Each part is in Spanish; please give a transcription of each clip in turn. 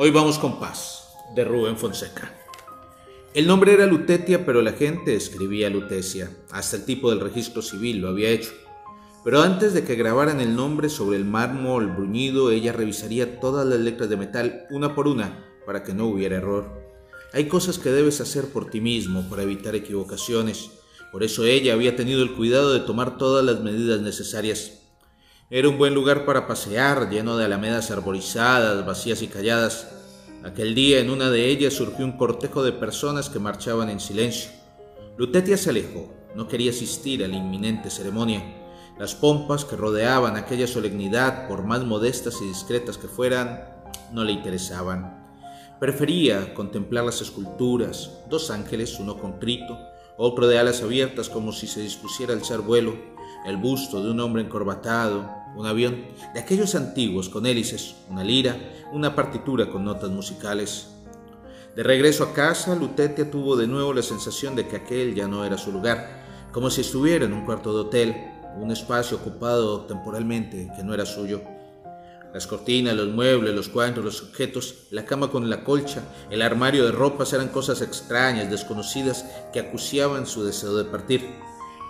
Hoy vamos con paz, de Rubén Fonseca. El nombre era Lutetia, pero la gente escribía Lutecia. Hasta el tipo del registro civil lo había hecho. Pero antes de que grabaran el nombre sobre el mármol bruñido, ella revisaría todas las letras de metal una por una para que no hubiera error. Hay cosas que debes hacer por ti mismo para evitar equivocaciones. Por eso ella había tenido el cuidado de tomar todas las medidas necesarias. Era un buen lugar para pasear, lleno de alamedas arborizadas, vacías y calladas. Aquel día en una de ellas surgió un cortejo de personas que marchaban en silencio. Lutetia se alejó, no quería asistir a la inminente ceremonia. Las pompas que rodeaban aquella solemnidad, por más modestas y discretas que fueran, no le interesaban. Prefería contemplar las esculturas, dos ángeles, uno con crito, otro de alas abiertas como si se dispusiera a alzar vuelo, el busto de un hombre encorbatado, un avión de aquellos antiguos con hélices, una lira, una partitura con notas musicales. De regreso a casa, Lutetia tuvo de nuevo la sensación de que aquel ya no era su lugar, como si estuviera en un cuarto de hotel, un espacio ocupado temporalmente que no era suyo. Las cortinas, los muebles, los cuadros, los objetos, la cama con la colcha, el armario de ropas eran cosas extrañas, desconocidas, que acuciaban su deseo de partir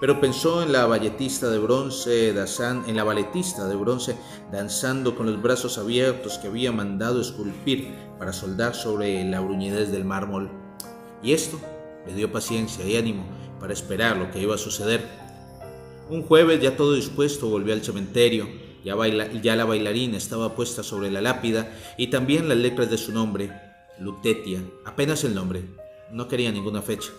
pero pensó en la balletista de bronce, en la balletista de bronce danzando con los brazos abiertos que había mandado esculpir para soldar sobre la bruñidez del mármol. Y esto le dio paciencia y ánimo para esperar lo que iba a suceder. Un jueves, ya todo dispuesto, volvió al cementerio. Ya, ya la bailarina estaba puesta sobre la lápida y también las letras de su nombre, Lutetia, apenas el nombre. No quería ninguna fecha.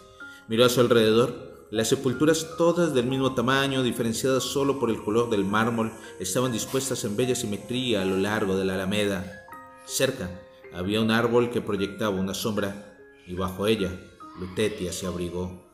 Miró a su alrededor las sepulturas todas del mismo tamaño, diferenciadas solo por el color del mármol, estaban dispuestas en bella simetría a lo largo de la alameda. Cerca había un árbol que proyectaba una sombra y bajo ella Lutetia se abrigó.